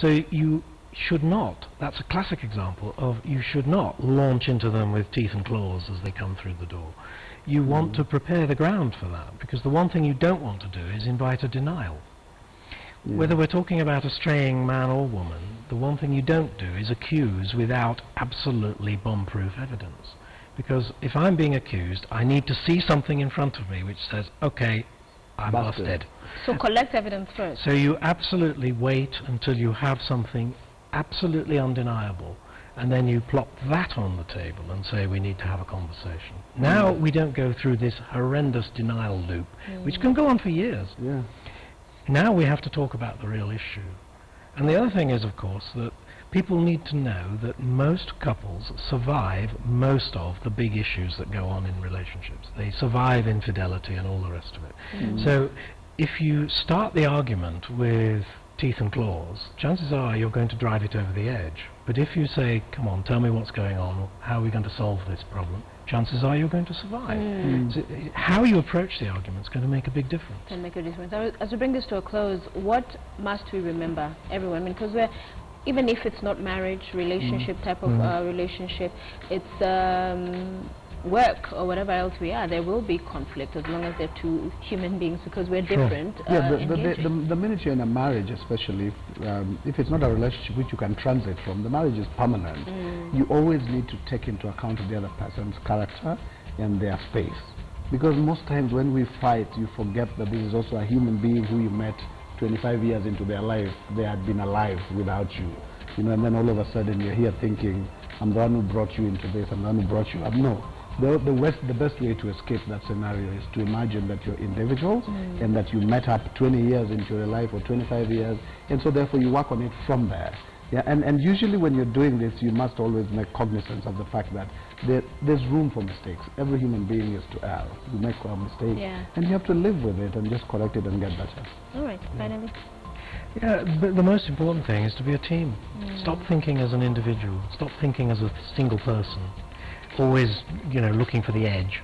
So you should not, that's a classic example of you should not launch into them with teeth and claws as they come through the door. You want mm-hmm. to prepare the ground for that, because the one thing you don't want to do is invite a denial. Yeah. Whether we're talking about a straying man or woman, the one thing you don't do is accuse without absolutely bomb-proof evidence. Because if I'm being accused, I need to see something in front of me which says, okay, I'm Busted. busted. So collect evidence first. So you absolutely wait until you have something absolutely undeniable, and then you plop that on the table and say we need to have a conversation. Mm. Now we don't go through this horrendous denial loop, which can go on for years. Yeah. Now we have to talk about the real issue. And the other thing is, of course, that people need to know that most couples survive most of the big issues that go on in relationships. They survive infidelity and all the rest of it. Mm. So if you start the argument with teeth and claws, chances are you're going to drive it over the edge. But if you say, come on, tell me what's going on, how are we going to solve this problem, chances are you're going to survive. So, uh, how you approach the argument is going to make a big difference. can make a difference. As we bring this to a close, what must we remember, everyone? Because we're, even if it's not marriage, relationship type of uh, relationship, it's um, work or whatever else we are, there will be conflict as long as they're two human beings because we're Sure. different. Yeah, uh, the, the, the, the, minute you're in a marriage, especially, if, um, if it's not a relationship which you can transit from, the marriage is permanent. You always need to take into account the other person's character and their space. Because most times when we fight, you forget that this is also a human being who you met 25 years into their life. They had been alive without you. You know, and then all of a sudden you're here thinking, I'm the one who brought you into this, I'm the one who brought you up. No. The, the, west, the best way to escape that scenario is to imagine that you're individuals mm. and that you met up 20 years into your life or 25 years, and so therefore you work on it from there. Yeah, and, and usually when you're doing this, you must always make cognizance of the fact that there, there's room for mistakes. Every human being is to err. You make a mistake, Yeah. and you have to live with it and just correct it and get better. All right, finally. Yeah, but the most important thing is to be a team. Mm. Stop thinking as an individual. Stop thinking as a single person. Always, you know, looking for the edge.